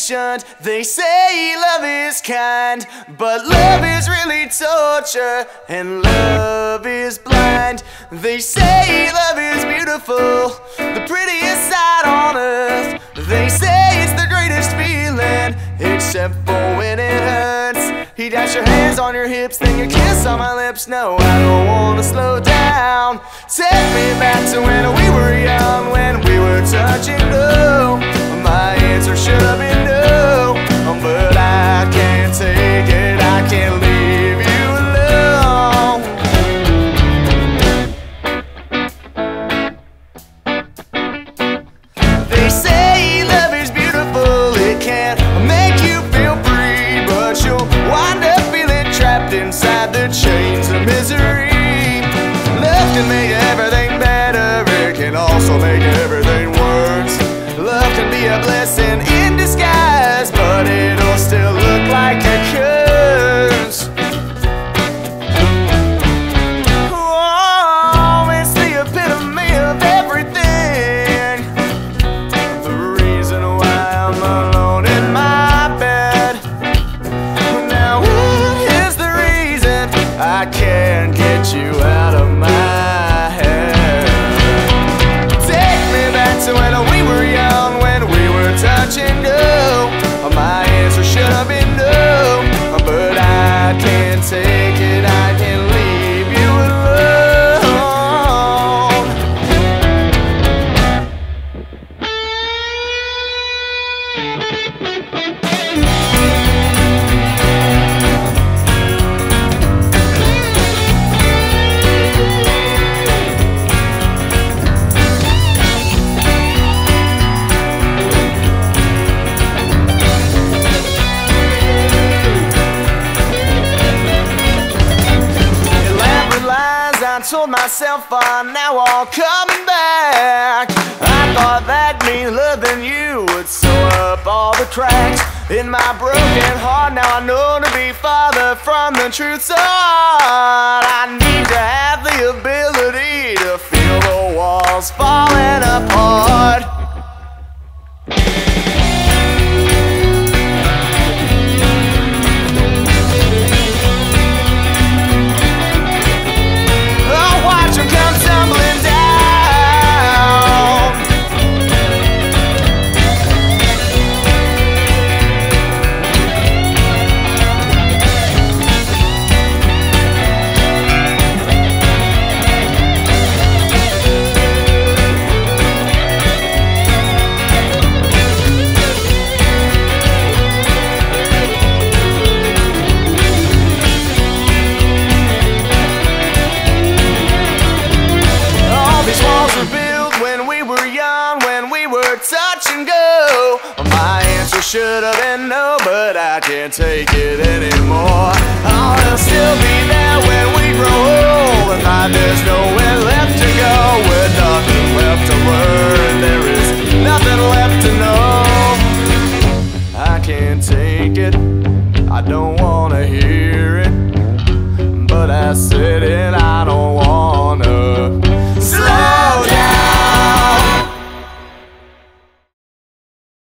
patient. They say love is kind, but love is really torture, and love is blind. They say love is beautiful, the prettiest sight on earth. They say it's the greatest feeling, except for when it hurts. He dash your hands on your hips, then your kiss on my lips. No, I don't wanna slow down. Take me back to when we were young, when we were touching. Can also make everything worse. Love can be a blessing in disguise, but it'll still look like a curse. Oh, it's the epitome of everything. The reason why I'm alone in my bed. Now, here's the reason I can't get you take Told myself are now all coming back. I thought that me loving you would sew up all the cracks in my broken heart. Now I know to be farther from the truth. So hard. I need to have the ability to feel the walls falling apart. Should have been no, but I can't take it anymore. I'll still be there